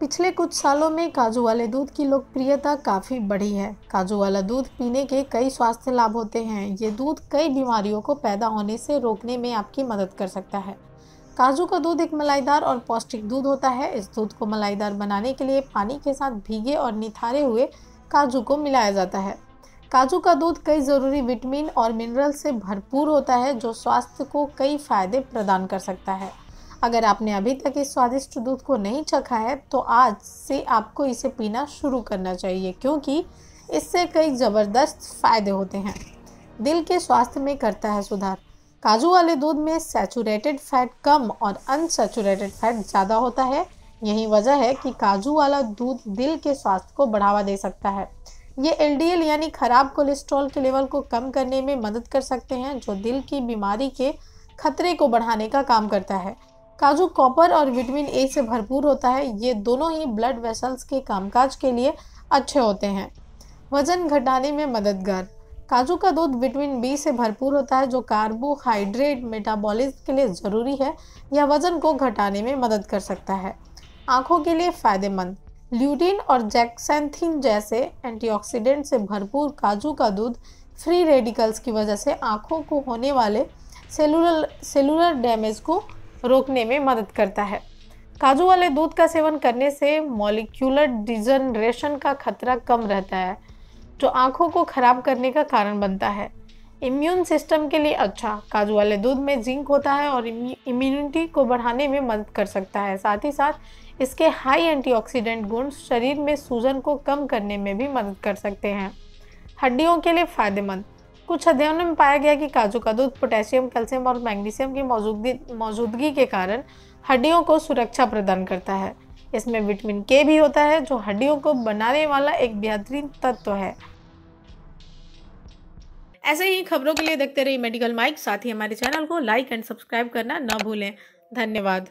पिछले कुछ सालों में काजू वाले दूध की लोकप्रियता काफ़ी बढ़ी है। काजू वाला दूध पीने के कई स्वास्थ्य लाभ होते हैं। ये दूध कई बीमारियों को पैदा होने से रोकने में आपकी मदद कर सकता है। काजू का दूध एक मलाईदार और पौष्टिक दूध होता है। इस दूध को मलाईदार बनाने के लिए पानी के साथ भीगे और निथारे हुए काजू को मिलाया जाता है। काजू का दूध कई ज़रूरी विटामिन और मिनरल से भरपूर होता है, जो स्वास्थ्य को कई फ़ायदे प्रदान कर सकता है। अगर आपने अभी तक इस स्वादिष्ट दूध को नहीं चखा है तो आज से आपको इसे पीना शुरू करना चाहिए, क्योंकि इससे कई ज़बरदस्त फ़ायदे होते हैं। दिल के स्वास्थ्य में करता है सुधार। काजू वाले दूध में सैचुरेटेड फैट कम और अनसेचुरेटेड फैट ज़्यादा होता है। यही वजह है कि काजू वाला दूध दिल के स्वास्थ्य को बढ़ावा दे सकता है। ये एल यानी खराब कोलेस्ट्रॉल के लेवल को कम करने में मदद कर सकते हैं, जो दिल की बीमारी के खतरे को बढ़ाने का काम करता है। काजू, कॉपर और विटामिन ए से भरपूर होता है। ये दोनों ही ब्लड वेसल्स के कामकाज के लिए अच्छे होते हैं। वज़न घटाने में मददगार। काजू का दूध विटामिन बी से भरपूर होता है, जो कार्बोहाइड्रेट मेटाबॉलिज्म के लिए ज़रूरी है यह वज़न को घटाने में मदद कर सकता है। आँखों के लिए फ़ायदेमंद। ल्यूटिन और जैक्सेंथिन जैसे एंटीऑक्सीडेंट से भरपूर काजू का दूध फ्री रेडिकल्स की वजह से आँखों को होने वाले सेलुलर सेलुलर डैमेज को रोकने में मदद करता है। काजू वाले दूध का सेवन करने से मॉलिक्यूलर डिजनरेशन का खतरा कम रहता है, जो आँखों को खराब करने का कारण बनता है। इम्यून सिस्टम के लिए अच्छा काजू वाले दूध में जिंक होता है और इम्यूनिटी को बढ़ाने में मदद कर सकता है। साथ ही साथ, इसके हाई एंटीऑक्सीडेंट गुण शरीर में सूजन को कम करने में भी मदद कर सकते हैं। हड्डियों के लिए फ़ायदेमंद कुछ अध्ययनों में पाया गया कि काजू का दूध पोटेशियम, कैल्शियम और मैग्नीशियम की मौजूदगी मौजूदगी के कारण हड्डियों को सुरक्षा प्रदान करता है। इसमें विटामिन के भी होता है, जो हड्डियों को बनाने वाला एक बेहतरीन तत्व है। ऐसे ही खबरों के लिए देखते रहिए मेडिकल माइक। साथ ही हमारे चैनल को लाइक एंड सब्सक्राइब करना न भूलें। धन्यवाद।